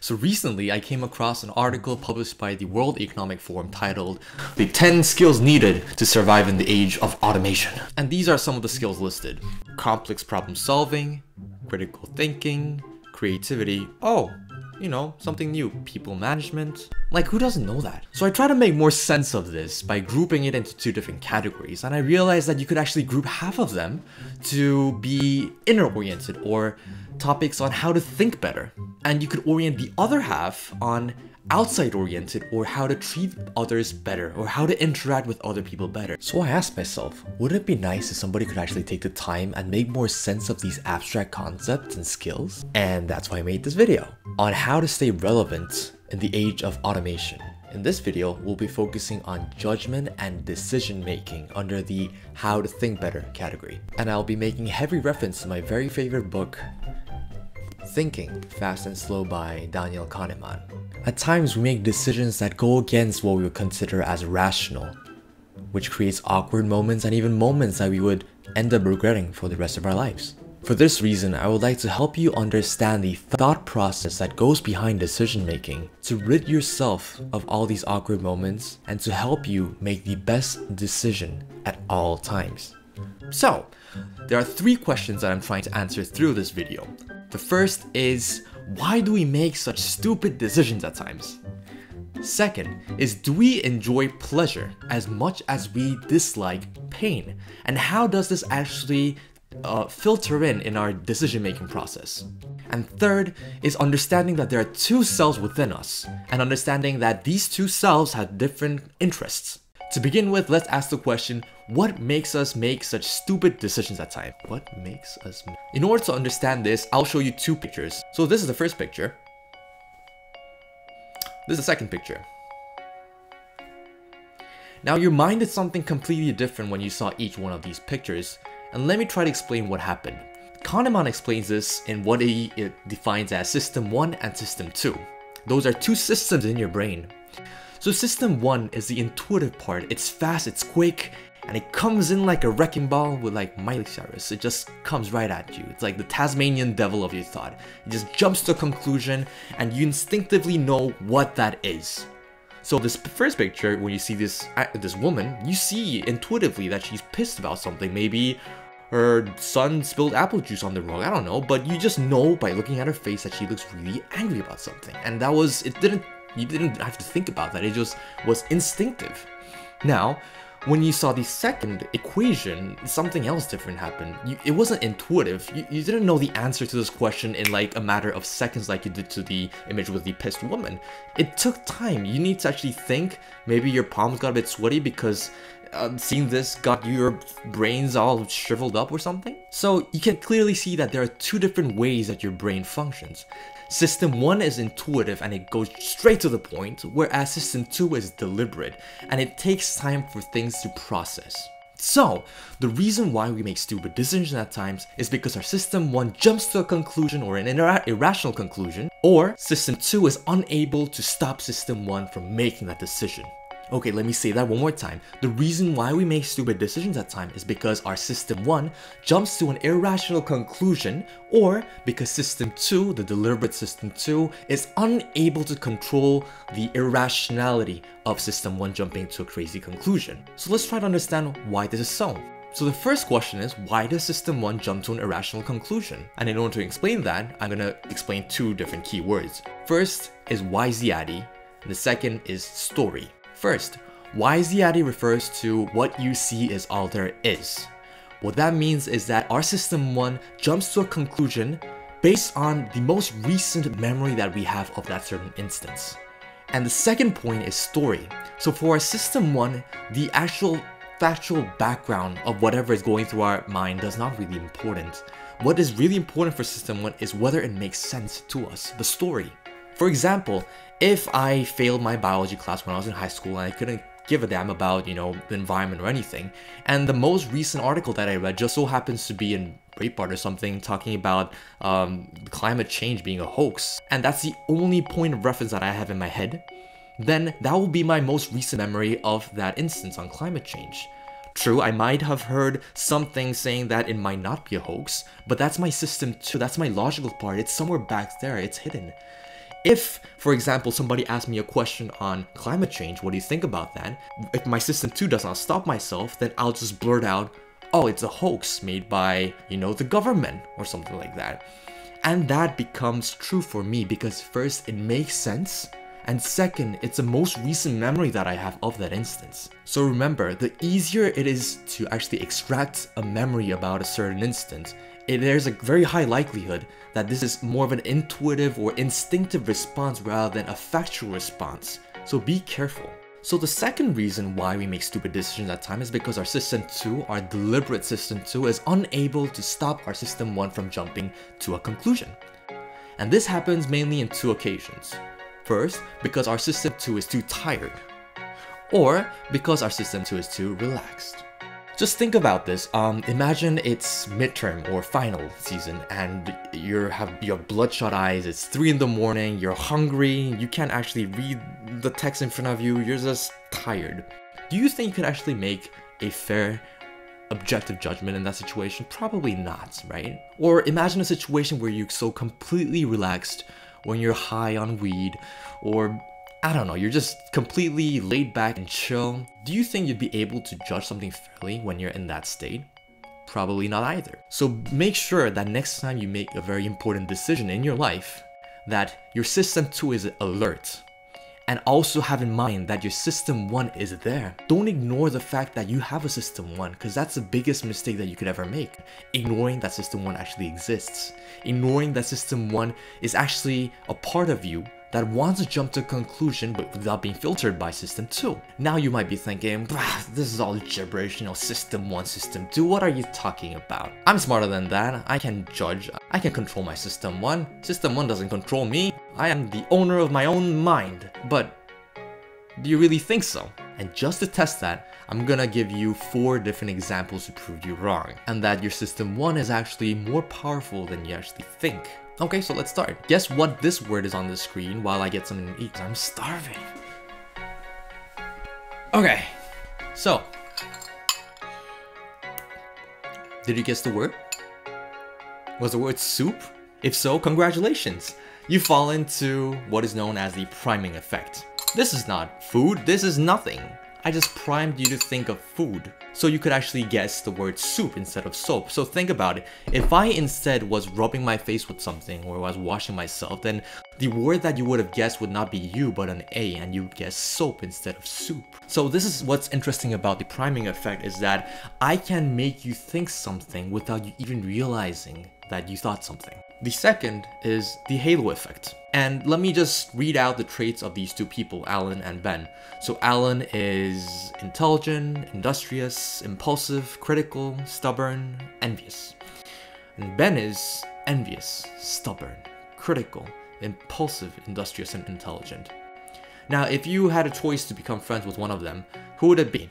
So recently, I came across an article published by the World Economic Forum titled The 10 Skills Needed to Survive in the Age of Automation. And these are some of the skills listed. Complex problem solving, critical thinking, creativity, oh, you know, something new, people management. Like, who doesn't know that? So I try to make more sense of this by grouping it into two different categories, and I realized that you could actually group half of them to be inner-oriented or topics on how to think better. And you could orient the other half on outside oriented or how to treat others better or how to interact with other people better. So I asked myself, wouldn't it be nice if somebody could actually take the time and make more sense of these abstract concepts and skills? And that's why I made this video on how to stay relevant in the age of automation. In this video, we'll be focusing on judgment and decision making under the how to think better category. And I'll be making heavy reference to my very favorite book, Thinking Fast and Slow by Daniel Kahneman. At times we make decisions that go against what we would consider as rational, which creates awkward moments and even moments that we would end up regretting for the rest of our lives. For this reason, I would like to help you understand the thought process that goes behind decision making to rid yourself of all these awkward moments and to help you make the best decision at all times. So, there are three questions that I'm trying to answer through this video. The first is, why do we make such stupid decisions at times? Second is do we enjoy pleasure as much as we dislike pain? And how does this actually uh, filter in in our decision making process? And third is understanding that there are two selves within us and understanding that these two selves have different interests. To begin with, let's ask the question, what makes us make such stupid decisions at times? What makes us In order to understand this, I'll show you two pictures. So this is the first picture. This is the second picture. Now your mind did something completely different when you saw each one of these pictures, and let me try to explain what happened. Kahneman explains this in what he defines as System 1 and System 2. Those are two systems in your brain. So system 1 is the intuitive part, it's fast, it's quick, and it comes in like a wrecking ball with like Miley Cyrus. It just comes right at you. It's like the Tasmanian devil of your thought. It just jumps to a conclusion and you instinctively know what that is. So this first picture, when you see this this woman, you see intuitively that she's pissed about something. Maybe her son spilled apple juice on the rug, I don't know, but you just know by looking at her face that she looks really angry about something. And that was, it didn't you didn't have to think about that, it just was instinctive. Now, when you saw the second equation, something else different happened. You, it wasn't intuitive. You, you didn't know the answer to this question in like a matter of seconds like you did to the image with the pissed woman. It took time. You need to actually think. Maybe your palms got a bit sweaty because uh, seeing this got your brains all shriveled up or something? So you can clearly see that there are two different ways that your brain functions. System 1 is intuitive and it goes straight to the point, whereas System 2 is deliberate and it takes time for things to process. So, the reason why we make stupid decisions at times is because our system 1 jumps to a conclusion or an irrational conclusion, or system 2 is unable to stop system 1 from making that decision. Okay, let me say that one more time. The reason why we make stupid decisions at times is because our system 1 jumps to an irrational conclusion or because system 2, the deliberate system 2, is unable to control the irrationality of system 1 jumping to a crazy conclusion. So let's try to understand why this is so. So the first question is, why does system 1 jump to an irrational conclusion? And in order to explain that, I'm gonna explain two different keywords. First is WYSIATI, and the second is story. First, WYSIATI refers to what you see is all there is. What that means is that our system 1 jumps to a conclusion based on the most recent memory that we have of that certain instance. And the second point is story. So for our system 1, the actual factual background of whatever is going through our mind does not really important. What is really important for system 1 is whether it makes sense to us, the story. For example, if I failed my biology class when I was in high school and I couldn't give a damn about, you know, the environment or anything, and the most recent article that I read just so happens to be in Breitbart or something talking about um, climate change being a hoax, and that's the only point of reference that I have in my head, then that will be my most recent memory of that instance on climate change. True, I might have heard something saying that it might not be a hoax, but that's my system two, that's my logical part, it's somewhere back there, it's hidden If, for example, somebody asks me a question on climate change, what do you think about that? If my system 2 does not stop myself, then I'll just blurt out, oh, it's a hoax made by, you know, the government or something like that. And that becomes true for me because first, it makes sense, and second, it's the most recent memory that I have of that instance. So remember, the easier it is to actually extract a memory about a certain instance, it, there's a very high likelihood that this is more of an intuitive or instinctive response rather than a factual response. So be careful. So the second reason why we make stupid decisions at times is because our system 2, our deliberate system 2, is unable to stop our system 1 from jumping to a conclusion. And this happens mainly in two occasions. First, because our system 2 is too tired, or because our system 2 is too relaxed. Just think about this. Um, imagine it's midterm or final season, and you have your bloodshot eyes. It's three in the morning. You're hungry. You can't actually read the text in front of you. You're just tired. Do you think you could actually make a fair, objective judgment in that situation? Probably not, right? Or imagine a situation where you're so completely relaxed when you're high on weed, or I don't know, you're just completely laid back and chill. Do you think you'd be able to judge something fairly when you're in that state? Probably not either. So make sure that next time you make a very important decision in your life, that your system 2 is alert. And also have in mind that your system 1 is there. Don't ignore the fact that you have a system 1 because that's the biggest mistake that you could ever make. Ignoring that system 1 actually exists. Ignoring that system 1 is actually a part of you that wants to jump to a conclusion but without being filtered by system 2. Now you might be thinking, this is all gibberish, you know, system 1, system 2, what are you talking about? I'm smarter than that, I can judge, I can control my system 1, system 1 doesn't control me, I am the owner of my own mind. But do you really think so? And just to test that, I'm gonna give you four different examples to prove you wrong, and that your system 1 is actually more powerful than you actually think. Okay, so let's start. Guess what this word is on the screen while I get something to eat? I'm starving. Okay, so. Did you guess the word? Was the word soup? If so, congratulations! You fall into what is known as the priming effect. This is not food, this is nothing. I just primed you to think of food. So you could actually guess the word soup instead of soap. So think about it. If I instead was rubbing my face with something or was washing myself, then the word that you would have guessed would not be you but an A and you guess soap instead of soup. So this is what's interesting about the priming effect is that I can make you think something without you even realizing that you thought something. The second is the halo effect. And let me just read out the traits of these two people, Alan and Ben. So Alan is intelligent, industrious, impulsive, critical, stubborn, envious. And Ben is envious, stubborn, critical, impulsive, industrious, and intelligent. Now, if you had a choice to become friends with one of them, who would it be?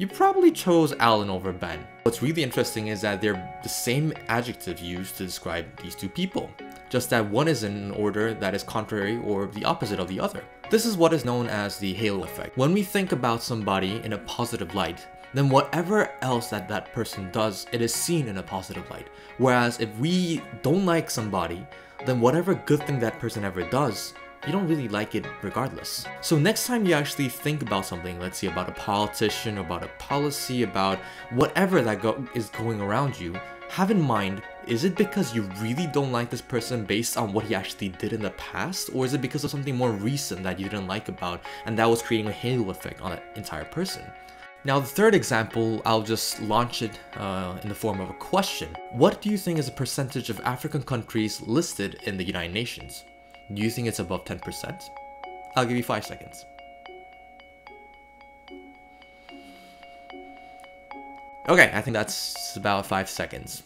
You probably chose Alan over Ben. What's really interesting is that they're the same adjective used to describe these two people, just that one is in an order that is contrary or the opposite of the other. This is what is known as the halo effect. When we think about somebody in a positive light, then whatever else that that person does, it is seen in a positive light. Whereas if we don't like somebody, then whatever good thing that person ever does, you don't really like it regardless. So next time you actually think about something, let's say about a politician, about a policy, about whatever that go is going around you, have in mind, is it because you really don't like this person based on what he actually did in the past? Or is it because of something more recent that you didn't like about and that was creating a halo effect on an entire person? Now the third example, I'll just launch it uh, in the form of a question. What do you think is the percentage of African countries listed in the United Nations? Do you think it's above 10%? I'll give you 5 seconds. Okay, I think that's about 5 seconds.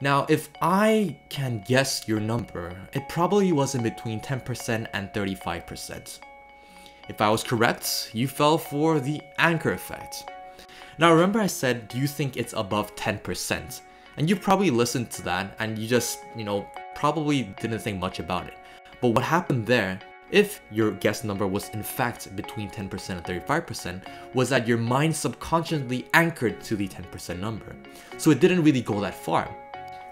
Now, if I can guess your number, it probably was in between 10% and 35%. If I was correct, you fell for the anchor effect. Now remember I said, do you think it's above 10%? And you probably listened to that and you just, you know, probably didn't think much about it. But what happened there, if your guess number was in fact between 10% and 35%, was that your mind subconsciously anchored to the 10% number. So it didn't really go that far.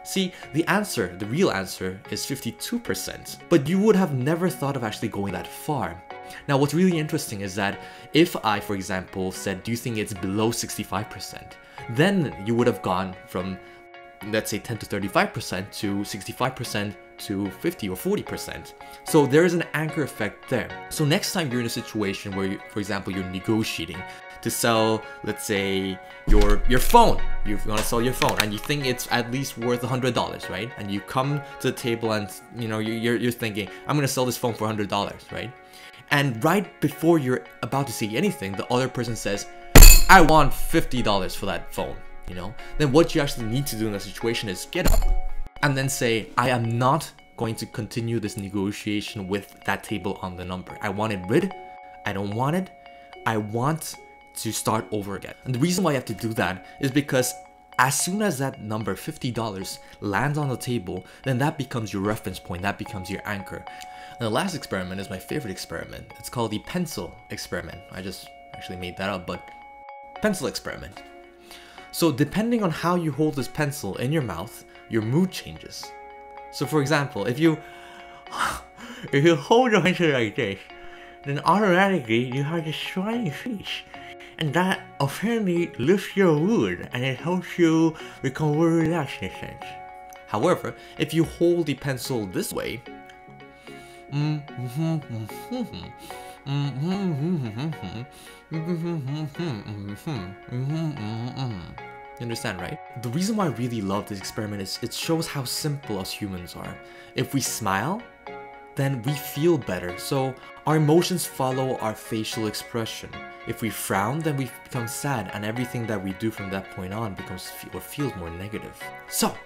See, the answer, the real answer, is 52%. But you would have never thought of actually going that far. Now, what's really interesting is that if I, for example, said, do you think it's below 65%? Then you would have gone from, let's say, 10 to 35% to 65% to 50 or 40%. So there is an anchor effect there. So next time you're in a situation where, you, for example, you're negotiating to sell, let's say, your your phone. You want to sell your phone, and you think it's at least worth hundred dollars, right? And you come to the table, and you know you're you're thinking, I'm gonna sell this phone for hundred dollars, right? And right before you're about to say anything, the other person says, I want fifty dollars for that phone. You know, then what you actually need to do in that situation is get up and then say, I am not going to continue this negotiation with that table on the number. I want it rid. I don't want it. I want to start over again. And the reason why you have to do that is because as soon as that number, $50, lands on the table, then that becomes your reference point, that becomes your anchor. And the last experiment is my favorite experiment. It's called the pencil experiment. I just actually made that up, but pencil experiment. So depending on how you hold this pencil in your mouth, your mood changes. So for example, if you if you hold your pencil like this, then automatically you have this smiling face. And that apparently lifts your mood and it helps you become more relaxed in a sense. However, if you hold the pencil this way, you understand, right? The reason why I really love this experiment is it shows how simple us humans are. If we smile, then we feel better. So our emotions follow our facial expression. If we frown, then we become sad, and everything that we do from that point on becomes or feels more negative. So,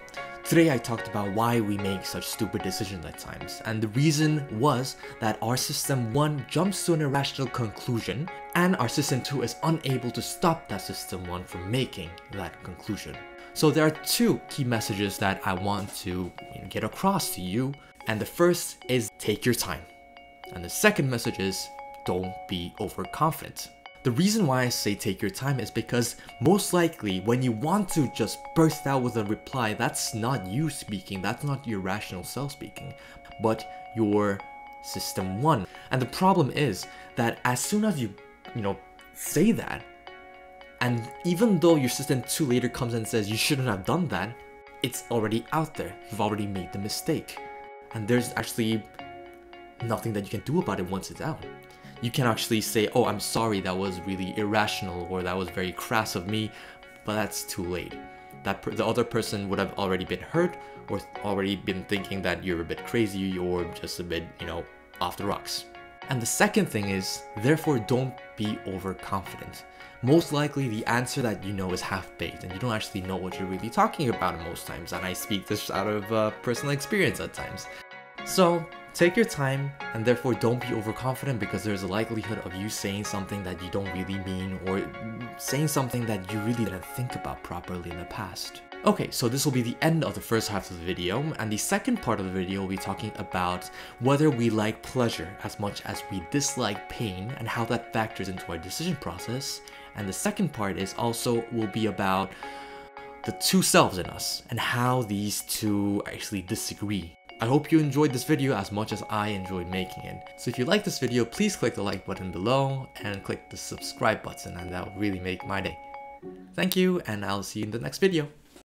Today I talked about why we make such stupid decisions at times, and the reason was that our system 1 jumps to an irrational conclusion, and our system 2 is unable to stop that system 1 from making that conclusion. So there are two key messages that I want to get across to you, and the first is take your time. And the second message is don't be overconfident. The reason why I say take your time is because most likely when you want to just burst out with a reply, that's not you speaking, that's not your rational self speaking, but your system one. And the problem is that as soon as you, you know, say that, and even though your system two later comes and says you shouldn't have done that, it's already out there. You've already made the mistake. And there's actually nothing that you can do about it once it's out you can actually say, oh, I'm sorry, that was really irrational or that was very crass of me, but that's too late. That the other person would have already been hurt or already been thinking that you're a bit crazy or just a bit, you know, off the rocks. And the second thing is, therefore, don't be overconfident. Most likely, the answer that you know is half baked, and you don't actually know what you're really talking about most times. And I speak this out of uh, personal experience at times. So, Take your time and therefore don't be overconfident because there's a likelihood of you saying something that you don't really mean or saying something that you really didn't think about properly in the past. Okay, so this will be the end of the first half of the video, and the second part of the video will be talking about whether we like pleasure as much as we dislike pain and how that factors into our decision process. And the second part is also will be about the two selves in us and how these two actually disagree I hope you enjoyed this video as much as I enjoyed making it. So if you like this video, please click the like button below and click the subscribe button and that will really make my day. Thank you and I'll see you in the next video.